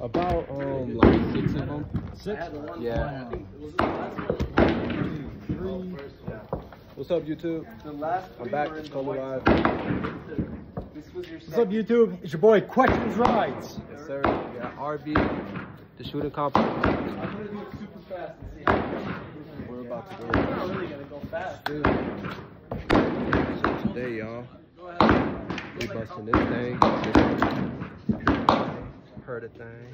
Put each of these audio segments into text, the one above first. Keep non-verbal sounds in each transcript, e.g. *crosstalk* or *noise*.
About um like six of them. Six? Yeah. What's up, YouTube? I'm back. It's Coleone Live. What's up, YouTube? It's your boy Questions Rides. Yes, sir. We got RB, the shooting complex. We're about to go. Dude. So today, y'all, we busting this thing. Heard a thing.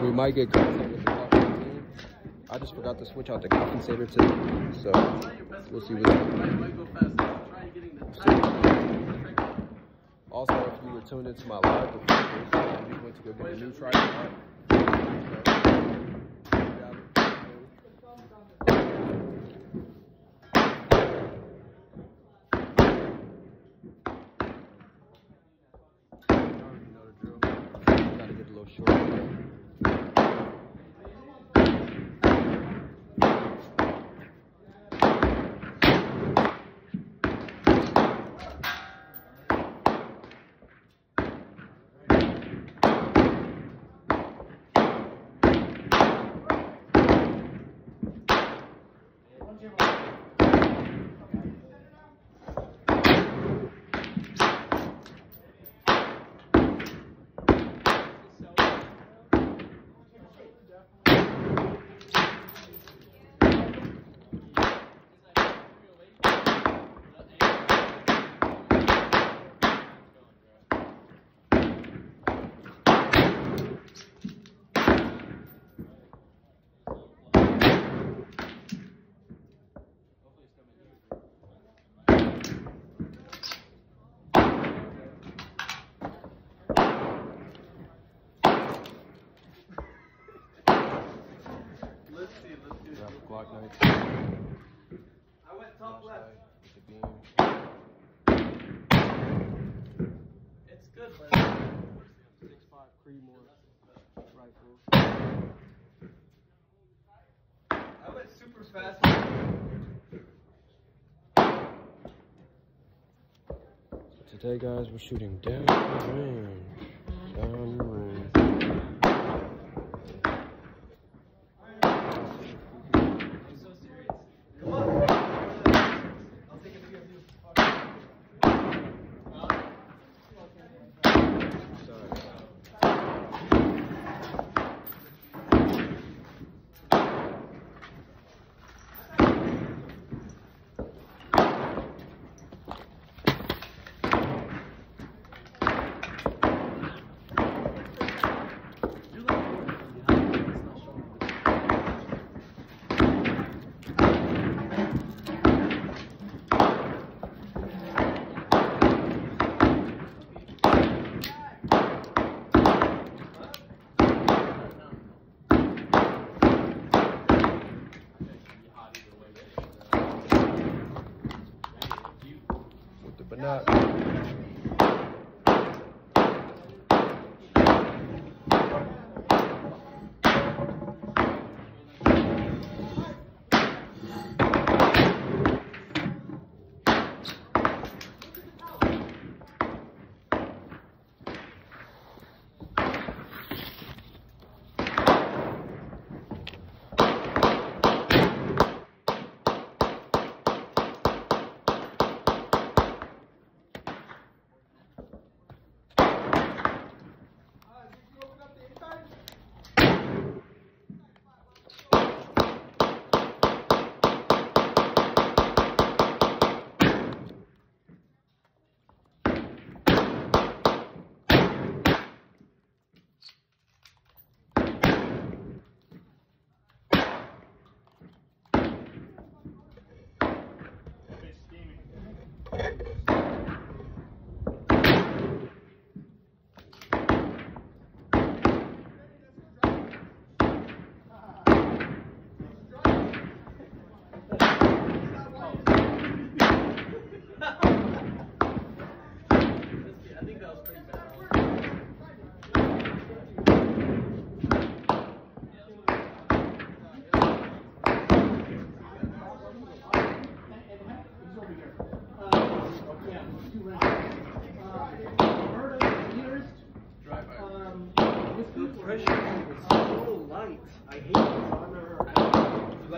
We might get contact with the. I just forgot to switch out the compensator today, so we'll see Also, if you were tuned into my live before to go get a new tripod. Six went super fast. Today, guys, we're shooting down range. Down range.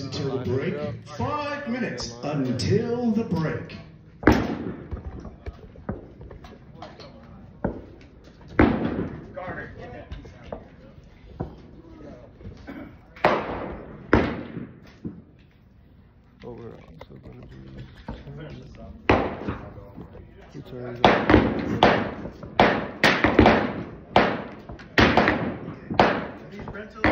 minutes until the break. Five minutes until the break. Oh, we're also going to do returns. These rental.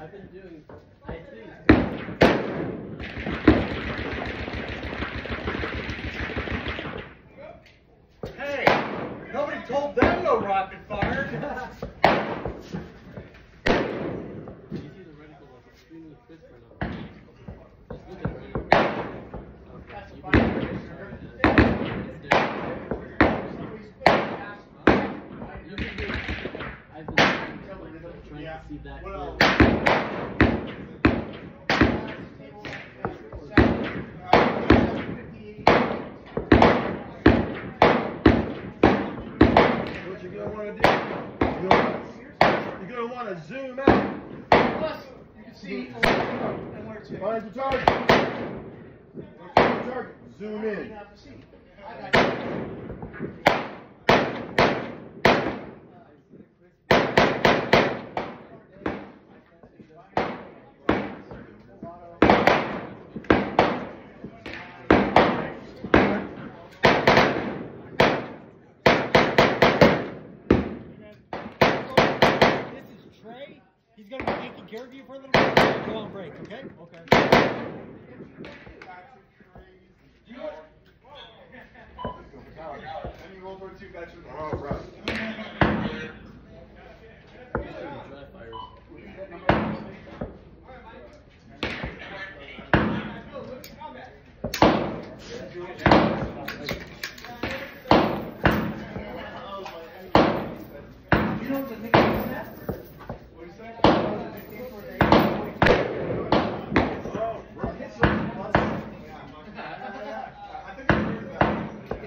I've been doing, I think. Hey, nobody told them no rapid fire. You see the reticle like extremely crisp or not? Just look at it. Okay, you can- You can do- I've been trying to see that clearly. You're gonna wanna do, you're gonna, you're gonna wanna zoom out. Plus, you can see and where at. Find your target. Find your target. Zoom in. You have to see. I got you. This is Trey. He's gonna be taking care of you for a little bit. Go on break, okay? Okay. All right. Dry fires. You know the nickname for that? What is that? You know the nickname for the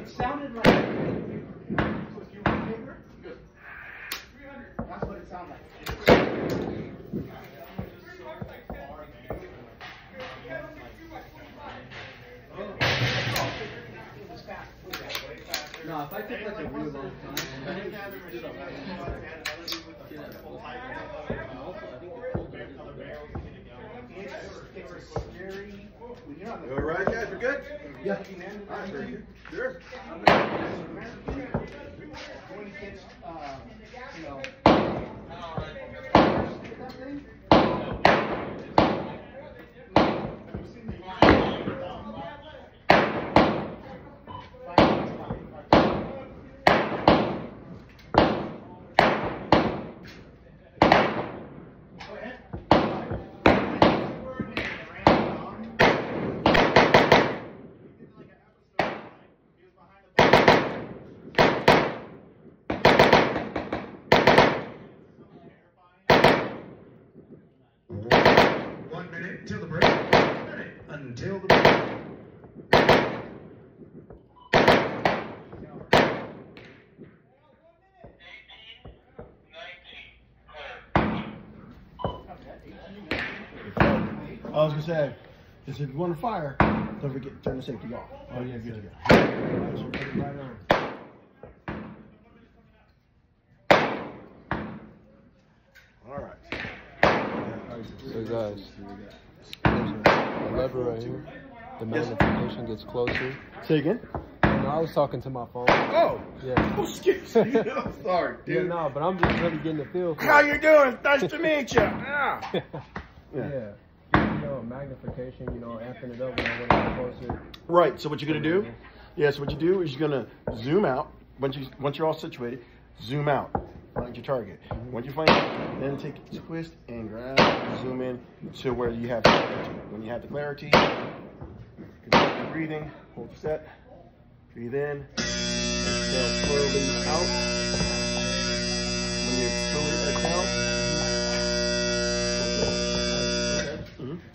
It sounded like. Was you on paper? That's what it sounded like. No, if I take like a real long time, I think it's good on that. Yeah, full height. And also, I think the cold is a better. It's, it's a scary. When you're on the. You all right, guys? We good? Yeah. All right, very good. Sure. When it gets, um, you know. That thing? One minute until the break. One minute until the break. I was gonna say, is if you want to fire, don't forget to turn the safety off. Oh yeah, good to go. Right on. All right. So guys, there's a lever right here. The magnification gets closer. Say again. No, I was talking to my phone. Oh. Yeah. Oh, *laughs* excuse me. *laughs* I'm sorry, Yeah, dude. no, but I'm just really getting the feel for How it. you doing? Nice to *laughs* meet you. Ah. yeah. Magnification, you know, amping it up when I closer. Right. So what you're gonna do? Yeah. So what you do is you're gonna zoom out once you once you're all situated. Zoom out. find your target. Once you find it, then take a twist and grab, zoom in to where you have clarity. When you have the clarity, continue breathing, hold set, breathe in, exhale slowly out. When you slowly exhale,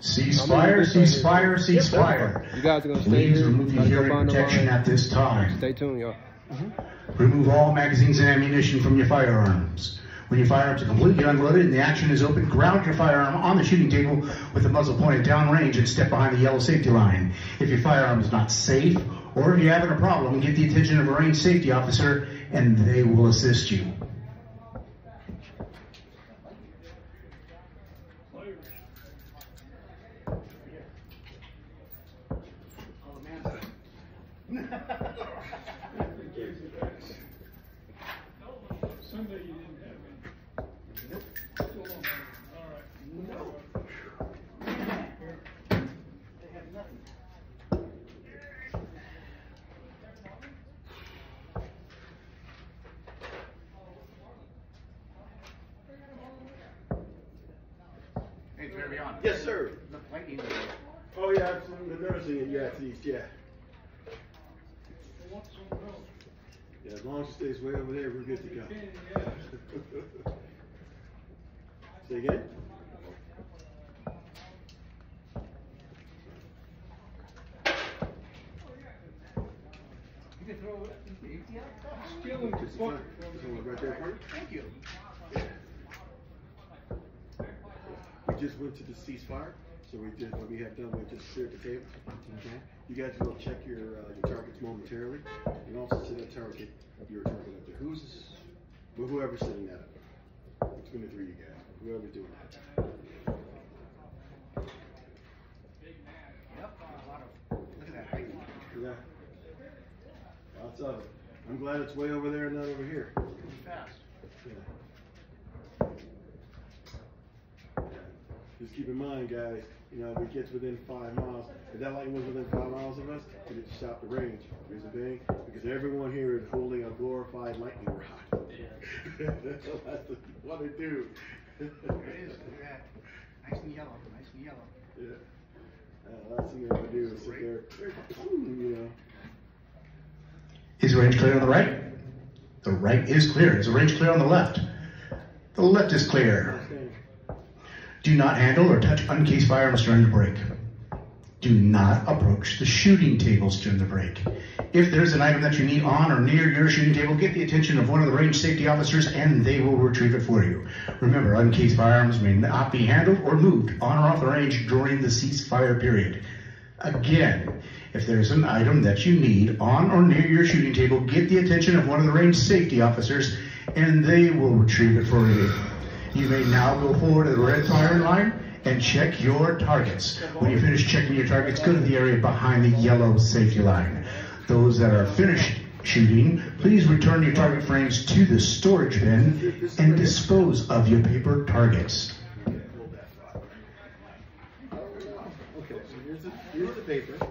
Cease fire, cease fire, cease fire. You guys are gonna stay Please here. remove your hearing protection at this time. Stay tuned, y'all. Mm-hmm. Remove all magazines and ammunition from your firearms. When your firearms are completely unloaded and the action is open, ground your firearm on the shooting table with the muzzle pointed downrange and step behind the yellow safety line. If your firearm is not safe or if you're having a problem, get the attention of a range safety officer and they will assist you. Yeah, absolutely. Been noticing it. Yeah, east. Yeah. Yeah, as long as it stays way over there, we're good to go. *laughs* Say again. You can throw it in the ATL? Just one. Just one right there for. Thank you. We just went to the ceasefire, so we did what we have done. We just cleared the table. Okay. You guys will check your uh, your targets momentarily, and also see that target your target up there. Who's well, whoever's setting that up between the three of you guys, whoever's doing that. Yep, a lot of, look at that lightning. Yeah. Lots of it. I'm glad it's way over there and not over here. Fast. Yeah. Just keep in mind, guys, you know, if it gets within five miles, if that lightning was within five miles of us, it would stop the range. Reason being, because everyone here is holding a glorified lightning rod. *laughs* That's what you want to do. There it is, look at that. Nice and yellow, nice and yellow. Yeah. Uh, last thing you want to do is sit there, you know. Is the range clear on the right? The right is clear. Is the range clear on the left? The left is clear. Do not handle or touch uncased firearms during the break. Do not approach the shooting tables during the break. If there's an item that you need on or near your shooting table, get the attention of one of the range safety officers and they will retrieve it for you. Remember, uncased firearms may not be handled or moved on or off the range during the ceasefire period. Again, if there's an item that you need on or near your shooting table, get the attention of one of the range safety officers and they will retrieve it for you. You may now go forward to the red firing line and check your targets. When you finish checking your targets, go to the area behind the yellow safety line. Those that are finished shooting, please return your target frames to the storage bin and dispose of your paper targets. Okay, so here's the, here's the paper.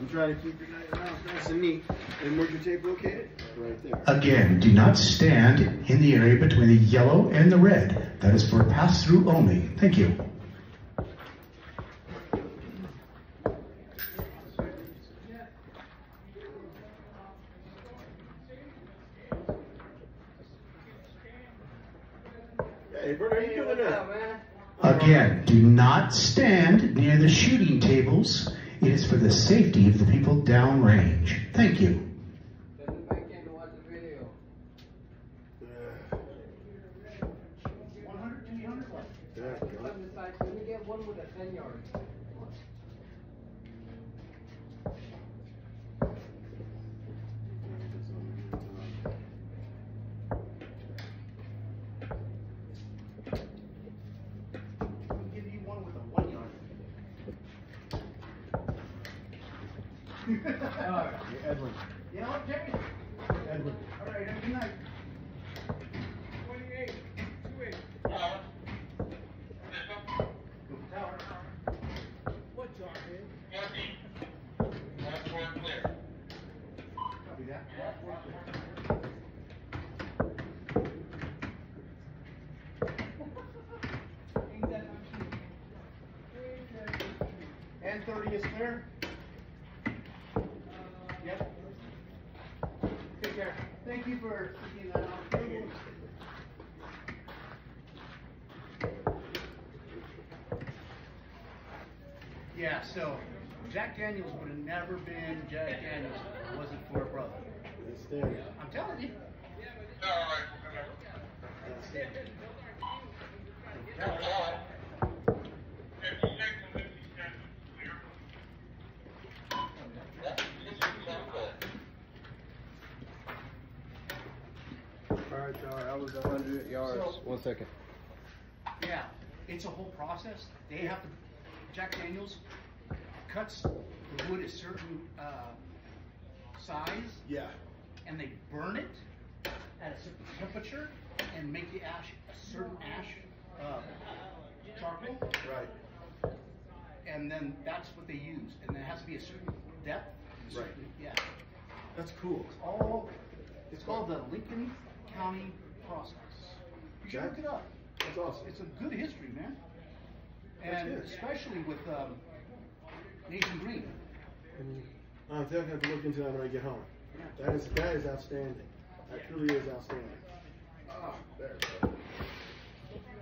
I'm trying to keep your nice, nice and neat. And where's your tape located? Right there. Again, do not stand in the area between the yellow and the red. That is for pass through only. Thank you. Hey, Bert, how you doing there? Again, do not stand near the shooting tables. It is for the safety of the people downrange. Thank you. One hundred, two hundred left. Yeah, I'll give you one with a one yard. Hey, Edwin. You know what, Jerry? Edwin. All right, have a good night. Copy that. this clear? Yep. Take care. Thank you for keeping that on. Yeah, so Jack Daniels would have never been Jack Daniels if it wasn't for a brother. It's there. I'm telling you. All right, y'all. That was 100 yards. So- One second. Yeah, it's a whole process. They have to, Jack Daniels cuts the wood a certain uh, size Yeah. and they burn it at a certain temperature and make the ash a certain ash uh, charcoal, Right. and then that's what they use. And it has to be a certain depth. and Right. Yeah. That's cool. It's all. It's called the Lincoln County process. You should look it up. That's awesome. It's a good history, man. That's And good. especially with um, Nathan Green. I'm definitely have to look into that when I get home. That is that is outstanding. That truly is outstanding. Ah, there.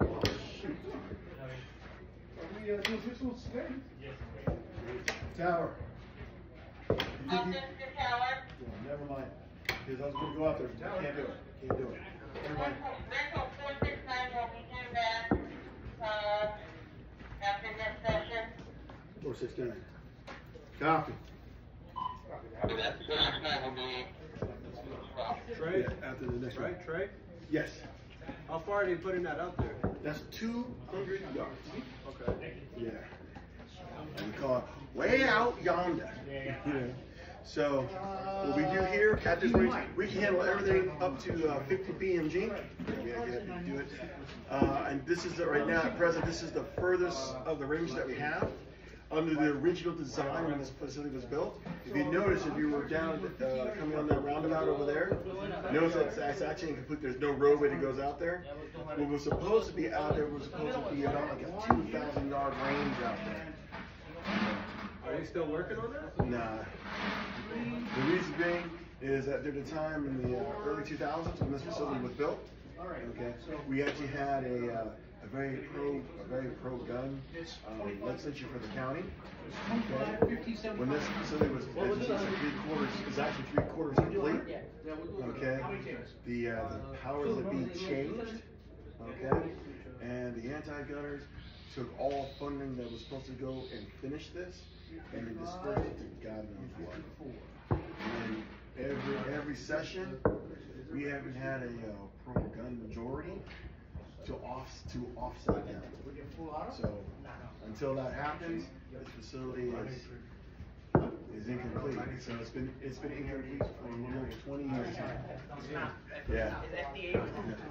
Oh, shoot. Are we uh, doing visuals today? Yes. Tower. You think you- Yeah, never mind. Because I was gonna go out there. Can't do it. Can't do it. Never mind. Rental four six nine will be doing that, uh, after this session. Four sixteen. Copy. Trey? After the next one. Right, Trey? Yes. How far are they putting that out there? That's two hundred yards. Okay. Yeah. And we call it way out yonder. Know. *laughs* So what we do here at this range, we can handle everything up to uh, 50 BMG. Yeah, yeah, we do it. Uh, and this is the, right now at present. This is the furthest of the range that we have. Under the original design when this facility was built, if you notice, if you were down uh, coming on that roundabout over there, notice that that's actually incomplete. There's no roadway that goes out there. What was supposed to be out there was supposed to be about like a 2,000 yard range out there. Are you still working on that? Nah. The reason being is that at the time in the uh, early 2000s when this facility was built, okay, we actually had a, uh, a very pro, a very pro gun um, legislature for the county. Okay. When this facility was, was three quarters, is actually three quarters complete. Okay. The, uh, the powers that be changed. Okay. And the anti-gunners took all funding that was supposed to go and finish this, and they dispersed it to God knows what. And every every session, we haven't had a uh, pro gun majority to off to offset that. So until that happens, this facility is is incomplete. So it's been it's been incomplete for almost 20 years. Yeah.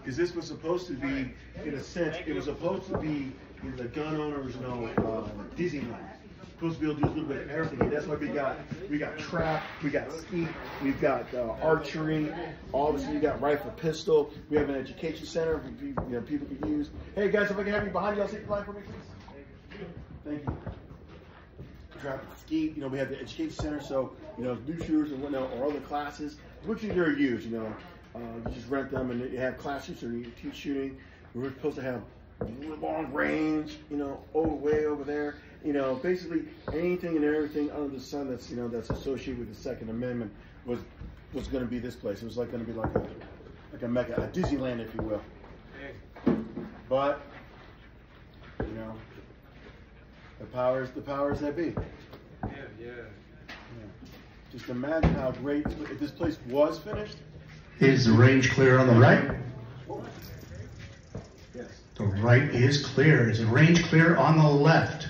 Because this was supposed to be, in a sense, it was supposed to be the gun owners, you know, uh, Disneyland. Supposed to be able to do a little bit of everything. That's why we got we got trap, we got skeet, we've got uh, archery. Obviously, we got rifle, pistol. We have an education center people, you know, people can use. Hey guys, if I can have you behind you, I'll see the line for me, please. Thank you trap skeet, you know, we have the education center, so, you know, new shooters and whatnot, or other classes, which they're used, you know. Uh, you just rent them and you have classes or you teach shooting. We're supposed to have long range, you know, over way over there. You know, basically anything and everything under the sun that's, you know, that's associated with the Second Amendment was was going to be this place. It was like going to be like a like a mecca, a Disneyland, if you will. But you know, the powers, the powers that be. Yeah, yeah. Just imagine how great if this place was finished. Is the range clear on the right? Yes. The right is clear. Is the range clear on the left?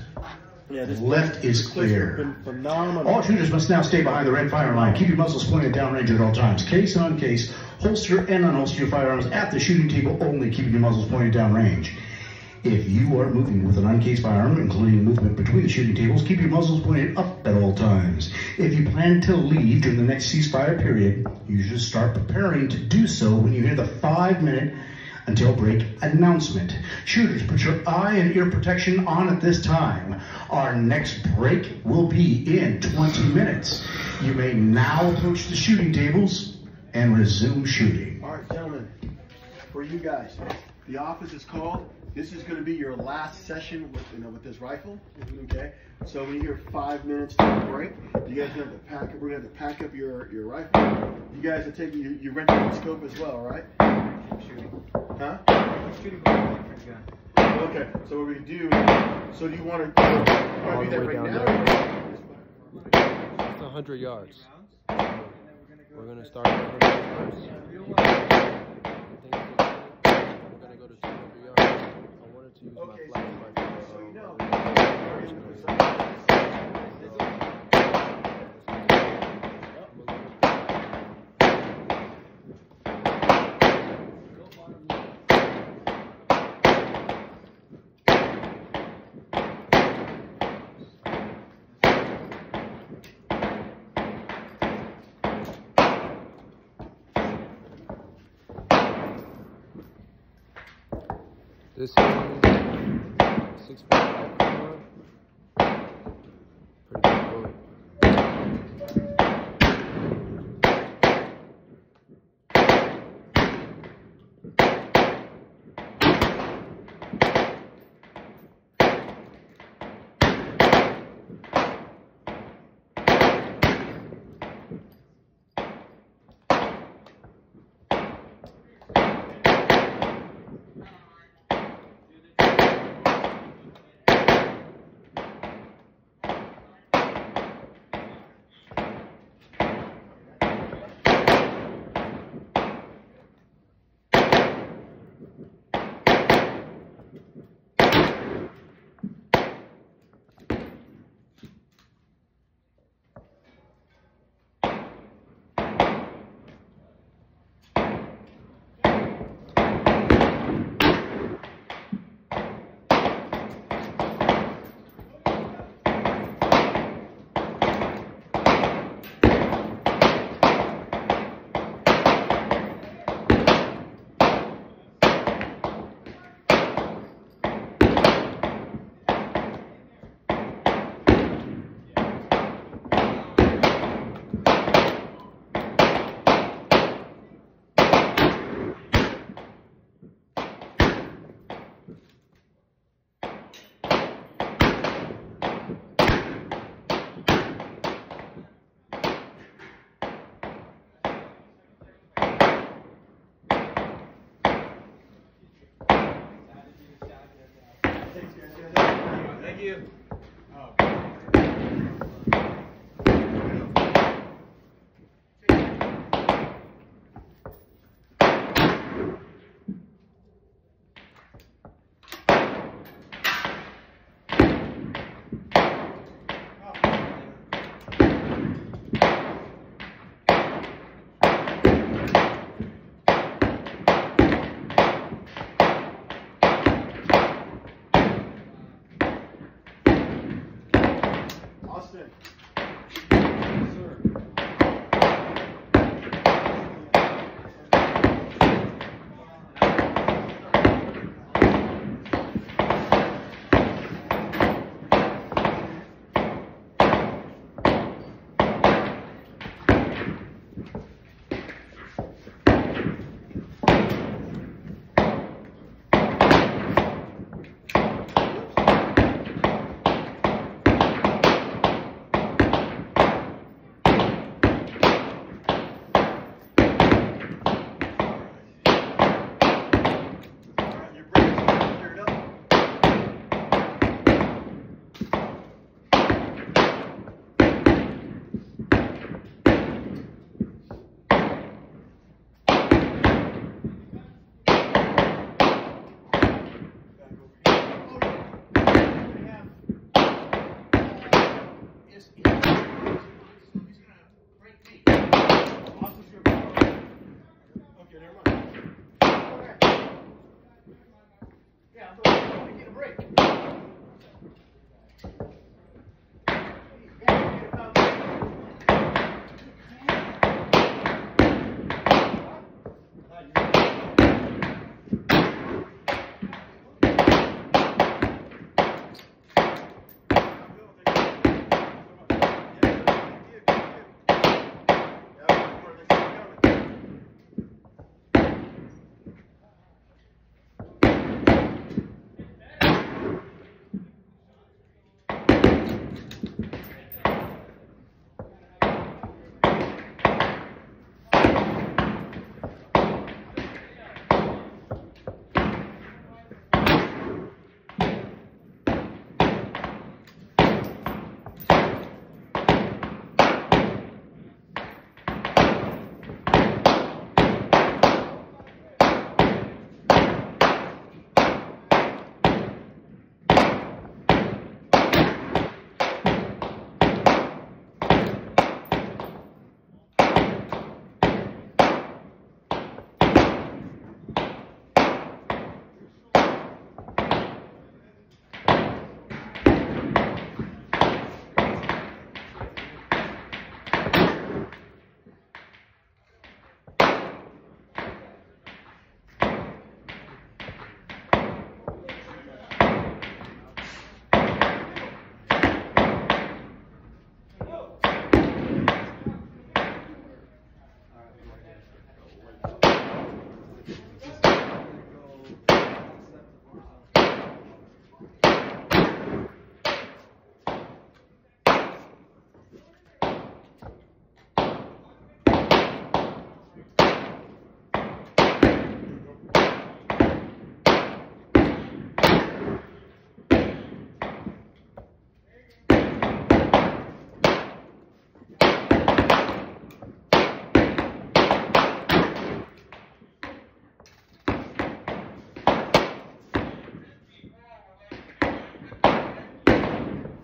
Yeah, this Left is clear. has been phenomenal. All shooters must now stay behind the red fire line. Keep your muzzles pointed downrange at all times. Case on case, holster and unholster your firearms at the shooting table only, keeping your muzzles pointed downrange. If you are moving with an uncased firearm, including movement between the shooting tables, keep your muzzles pointed up at all times. If you plan to leave during the next ceasefire period, you should start preparing to do so when you hear the five minute until break announcement. Shooters, put your eye and ear protection on at this time. Our next break will be in 20 minutes. You may now approach the shooting tables and resume shooting. All right, gentlemen, for you guys, the office is called. This is going to be your last session with you know with this rifle. Okay, so when you hear five minutes to break, you guys have to pack up. We're going to have to pack up your your rifle. You guys are taking you, you rented the scope as well, right? Huh? Okay, so what we do? So do you want to, you want to do that the way right down now? It's 100 yards. We're gonna start at 100 yards first. I think it's okay. We're gonna go to 200 yards. I wanted to use Okay, my so, flat rifle. so you know.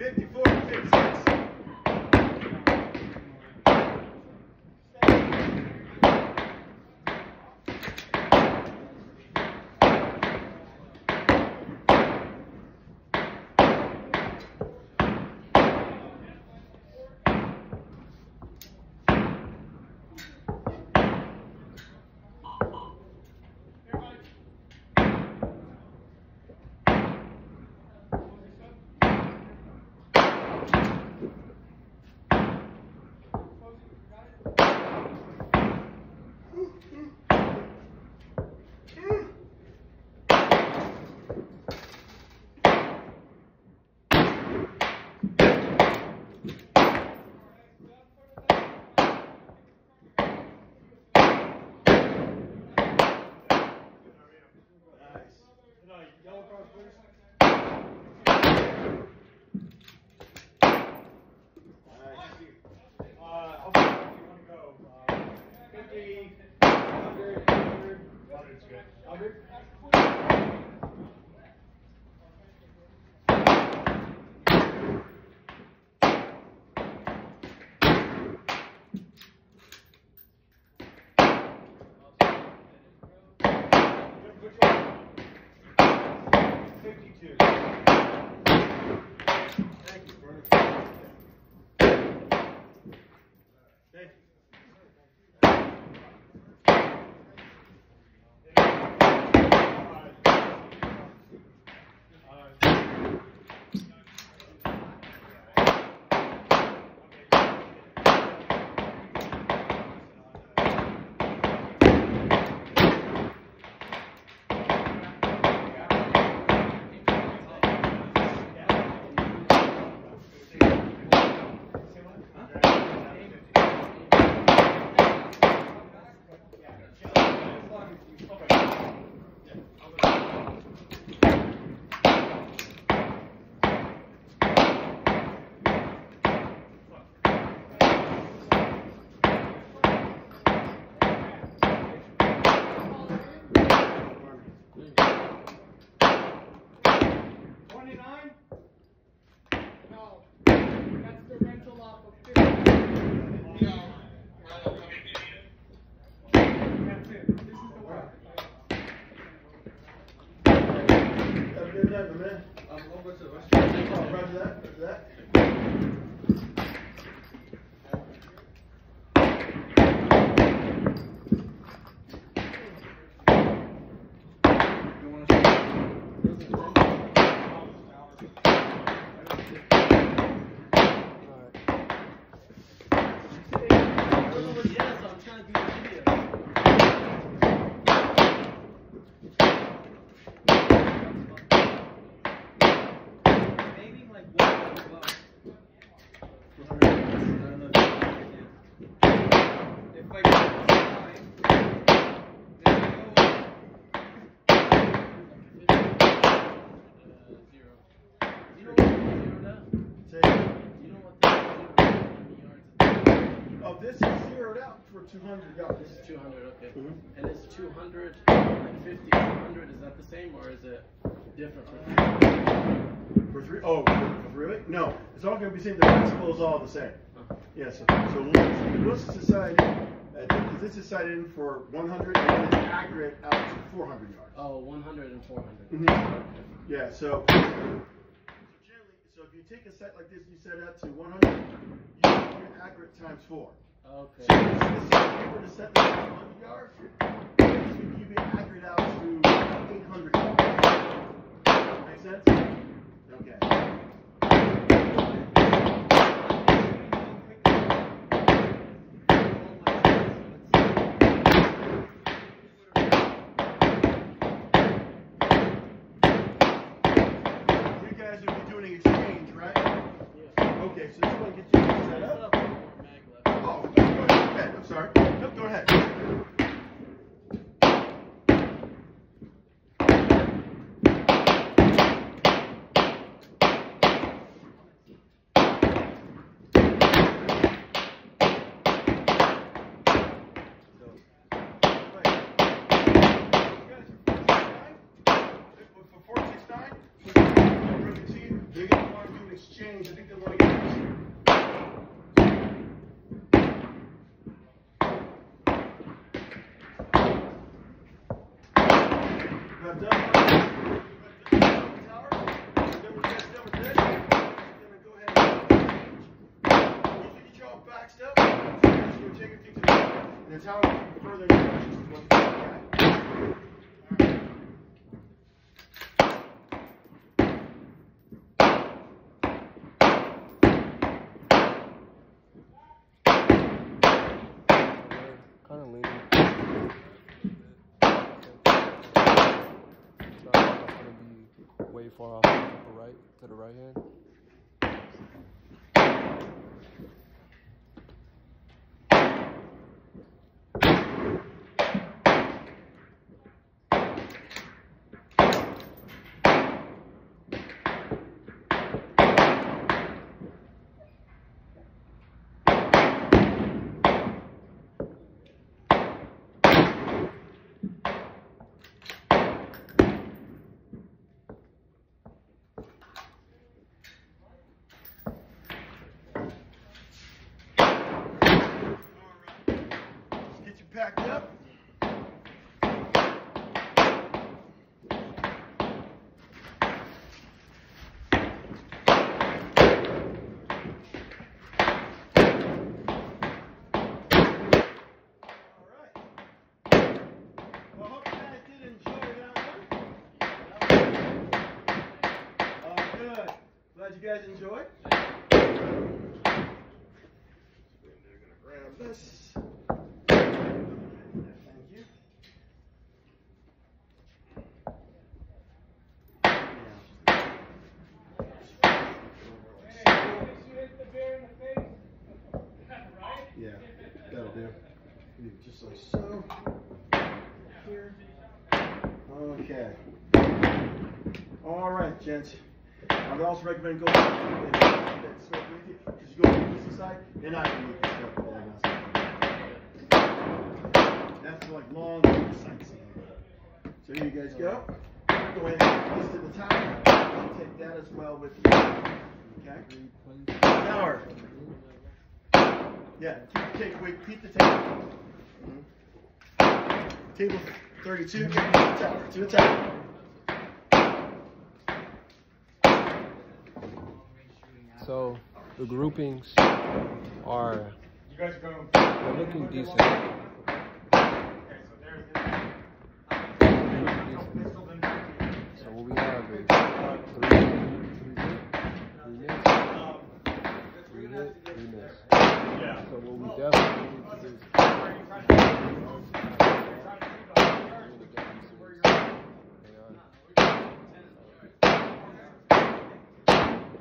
54, 56. 200, yeah. This is 200, okay. Mm -hmm. And it's 200, like 50, 200, is that the same or is it different for three? For three, oh, for three? No, it's all going to be the same. The principle is all the same. Uh-huh. Yes, yeah, so, so it's decided, uh, this is sighted in for 100 and it's accurate out to 400 yards. Oh, 100 and 400. Mm -hmm. okay. Yeah, so, so generally, so if you take a set like this, and you set it out to 100, you get accurate times four. So Okay. this is, if you were to set this at one hundred yards, this would give you accurate out to eight hundred yards. Make sense? Okay. Guys will be doing an exchange, right? Okay, so this one gets you set up. Oh, go ahead, go ahead, I'm sorry. Nope, go ahead. For four six nine, they're gonna wanna do an exchange, I think they wanna get this. Got done. Tower. Then we're just done with this. Then we go ahead and Once we get you all backed up, that's we're taking things and the tower further instructions to what we got. Kind of leaning. It's not like I'm gonna be way far off to the right, to the right hand. You guys enjoy? They're gonna grab this. Thank you. Yeah, that'll do. Just like so. Here. Okay. All right, gents. I would also recommend going to that stuff with you because you go to the side, they're not need this stuff all that That's like long sightseeing. So here you guys go. Go ahead and place to the top. And take that as well with you. Okay. Tower. Yeah, keep the. Wait, keep the table. Mhm. Table 32. To the tower. To the tower. So the groupings are You guys are going. they're looking decent. Okay, so there's this. Pistol, then So what we have is three, three hit, three miss, three hit, three miss. Yeah. So what we definitely need to do is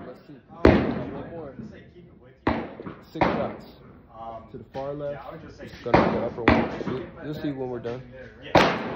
Let's see. One more. Six shots. To the far left. It's gonna be the upper one. You'll, see when we're done. All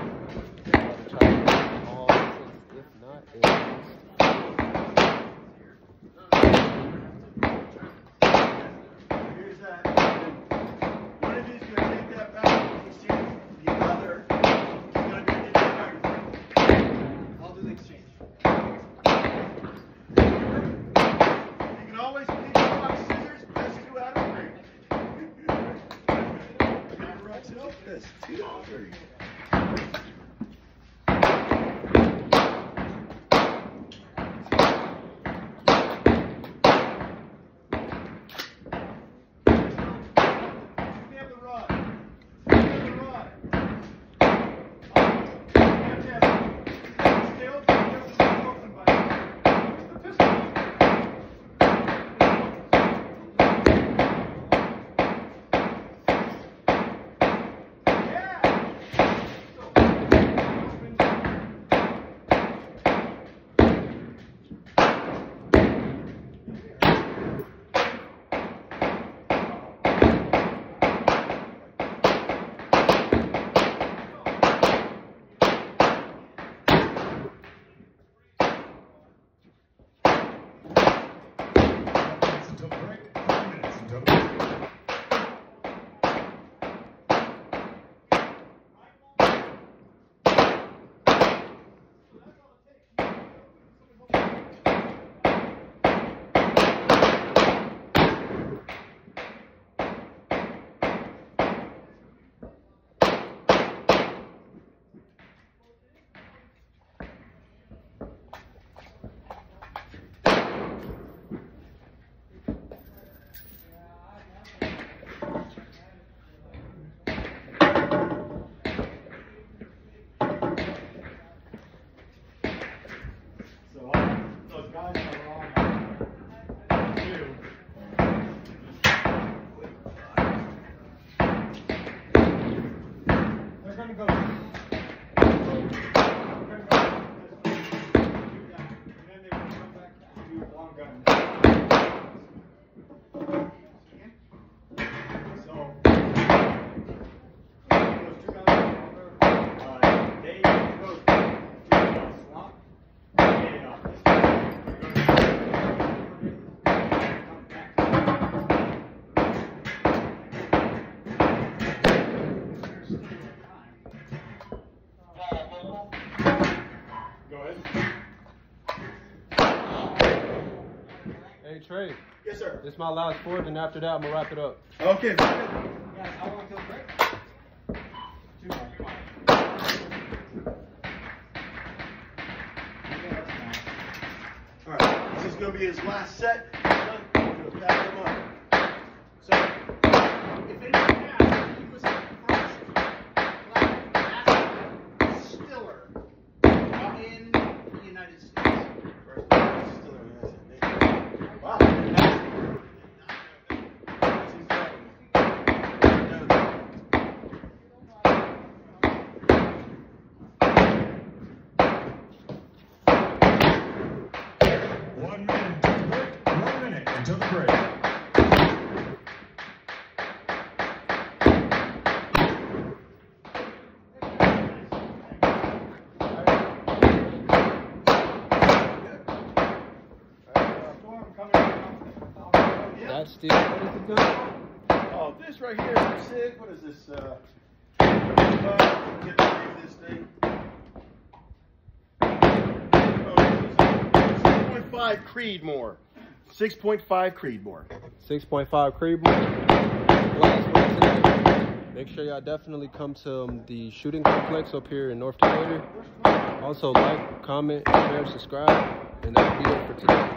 Hey Trey, Yes, sir. this is my last fourth, and after that I'm gonna wrap it up. Okay. very good. Guys, how long till break? Two more. Come on. All right, this is going to be his last set. Done. We'll pack him up. So, if anyone asks, he was the first black master distiller in the United States. First black distiller in the United States. until the break. That's still, what is it gun? Oh, this right here, Sid, what is this, uh, uh, get the name of this thing? Oh, Six point five Creedmoor. Six point five Creedmoor. 6.5 Creedmoor. Last one today. Make sure y'all definitely come to um, the shooting complex up here in North Dakota. Also like, comment, share, subscribe, and that'll be it for today.